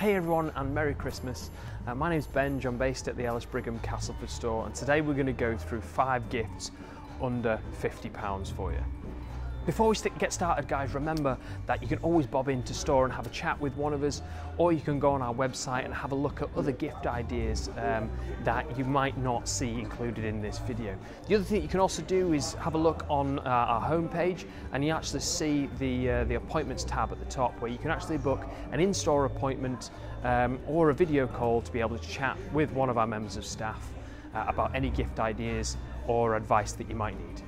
Hey everyone and Merry Christmas. Uh, my name's Ben, I'm based at the Ellis Brigham Castleford store and today we're going to go through five gifts under £50 for you. Before we get started guys, remember that you can always bob into store and have a chat with one of us or you can go on our website and have a look at other gift ideas um, that you might not see included in this video. The other thing you can also do is have a look on uh, our homepage and you actually see the, uh, the appointments tab at the top where you can actually book an in-store appointment um, or a video call to be able to chat with one of our members of staff uh, about any gift ideas or advice that you might need.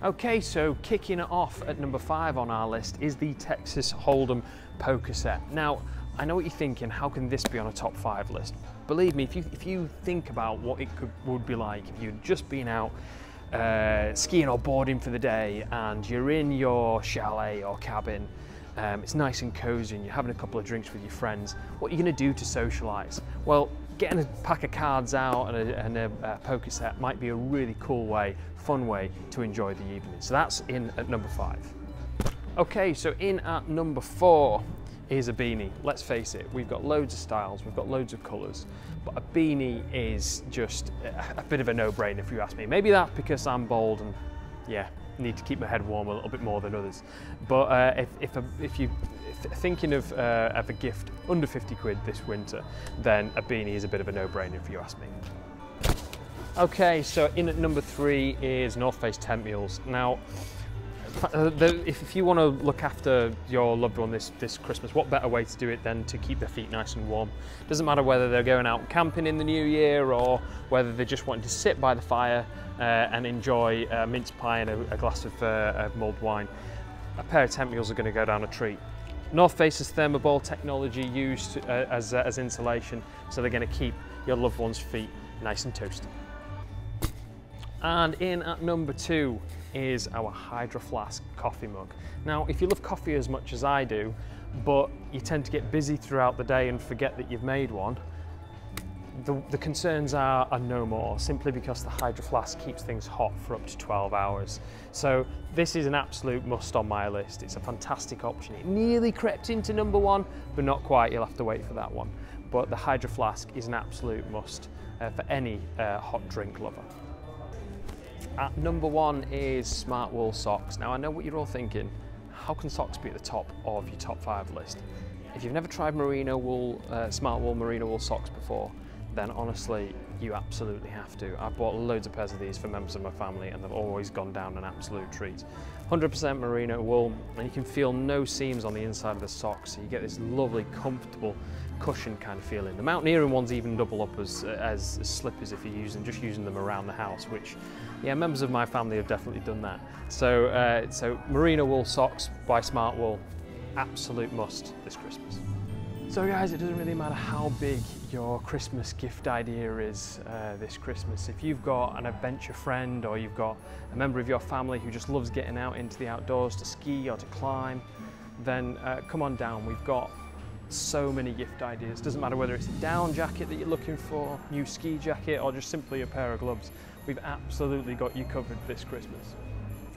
Okay, so kicking it off at number five on our list is the Texas Hold'em poker set. Now, I know what you're thinking, how can this be on a top five list? Believe me, if you, if you think about what it could, would be like if you'd just been out uh, skiing or boarding for the day and you're in your chalet or cabin, um, it's nice and cozy and you're having a couple of drinks with your friends, what are you gonna do to socialize? Well, getting a pack of cards out and a, and a, a poker set might be a really cool way, fun way to enjoy the evening. So that's in at number five. Okay, so in at number four is a beanie. Let's face it, we've got loads of styles, we've got loads of colours, but a beanie is just a, a bit of a no-brainer if you ask me. Maybe that's because I'm bold and yeah, need to keep my head warm a little bit more than others. But uh, if, if, a, if you thinking of, uh, of a gift under 50 quid this winter, then a beanie is a bit of a no-brainer if you ask me. Okay, so in at number three is North Face tent mules. Now, uh, if you want to look after your loved one this, this Christmas, what better way to do it than to keep their feet nice and warm? Doesn't matter whether they're going out camping in the new year or whether they're just wanting to sit by the fire uh, and enjoy a mince pie and a, a glass of, uh, of mulled wine. A pair of tent mules are going to go down a treat. North Face's Thermoball technology used uh, as, uh, as insulation, so they're going to keep your loved one's feet nice and toasty. And in at number two is our Hydro Flask coffee mug. Now, if you love coffee as much as I do, but you tend to get busy throughout the day and forget that you've made one, the, the, concerns are, are no more, simply because the Hydro Flask keeps things hot for up to 12 hours. So this is an absolute must on my list. It's a fantastic option. It nearly crept into number one, but not quite. You'll have to wait for that one. But the Hydro Flask is an absolute must uh, for any uh, hot drink lover. At number one is Smartwool socks. Now I know what you're all thinking. How can socks be at the top of your top five list? If you've never tried merino wool, uh, Smartwool merino wool socks before, then honestly, you absolutely have to. I've bought loads of pairs of these for members of my family and they've always gone down an absolute treat. 100% merino wool and you can feel no seams on the inside of the socks so you get this lovely comfortable cushion kind of feeling. The mountaineering ones even double up as, as, as slippers if you're using just using them around the house which yeah members of my family have definitely done that. So, uh, so merino wool socks by Smartwool absolute must this Christmas. So guys, it doesn't really matter how big your Christmas gift idea is uh, this Christmas. If you've got an adventure friend or you've got a member of your family who just loves getting out into the outdoors to ski or to climb, then uh, come on down. We've got so many gift ideas. Doesn't matter whether it's a down jacket that you're looking for, new ski jacket, or just simply a pair of gloves. We've absolutely got you covered this Christmas.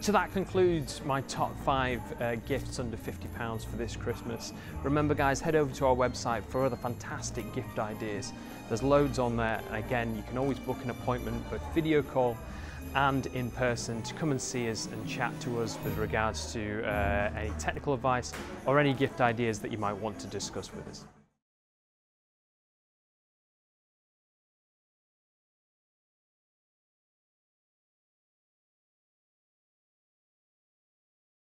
So that concludes my top five uh, gifts under £50 for this Christmas. Remember guys, head over to our website for other fantastic gift ideas. There's loads on there. And again, you can always book an appointment, both video call and in person to come and see us and chat to us with regards to uh, any technical advice or any gift ideas that you might want to discuss with us.